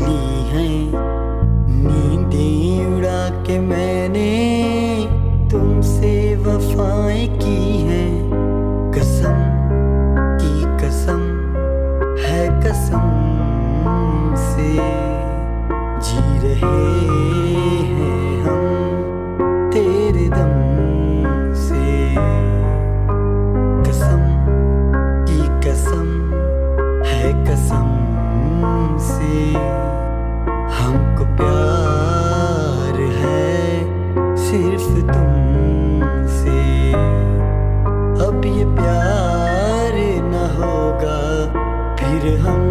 ली है। नींदे उड़ा के मैंने तुमसे वफाएँ की है। कसम की कसम, है कसम से जी रहे हैं हम तेरे दम से। कसम की कसम, है कसम से। तुमसे। अब ये प्यार न होगा फिर हम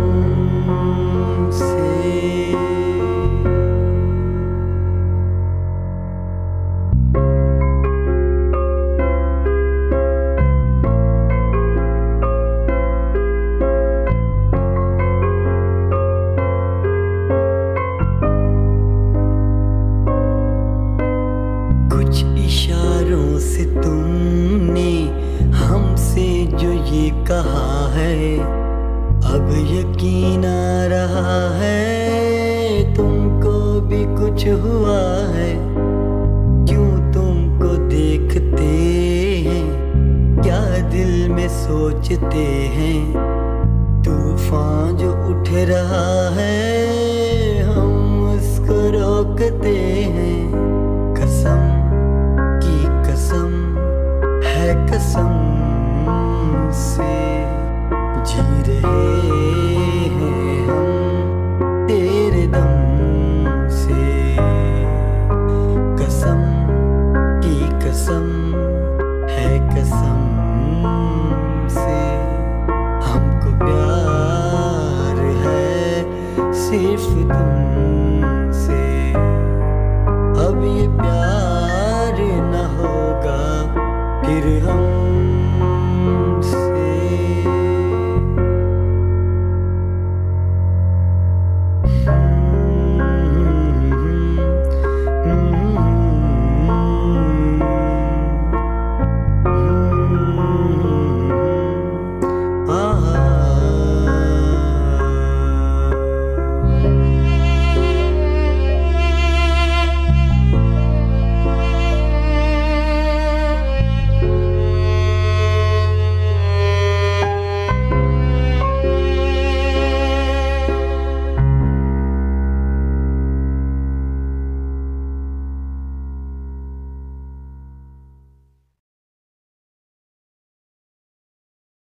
कहा है। अब यकीन आ रहा है, तुमको भी कुछ हुआ है। क्यों तुमको देखते हैं, क्या दिल में सोचते हैं? तूफ़ान जो उठ रहा है से जी रहे हैं हम तेरे दम से। कसम की कसम है कसम से। हमको प्यार है सिर्फ़ ये प्यार न होगा, फिर हम